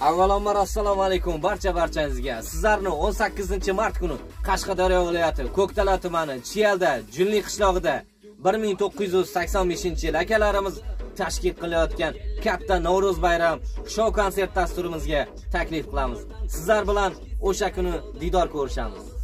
Avvalambor assalomu alaykum barcha barchangizga. Sizlarni 18-mart kuni Qashqadaryo viloyati Ko'ktala tumani Chiyalda Junli qishlog'ida 1985-yil akalarimiz tashkil qilayotgan katta Navro'z bayram shou konsert dasturimizga taklif qilamiz. Sizlar bilan o'sha kuni didor ko'rishamiz.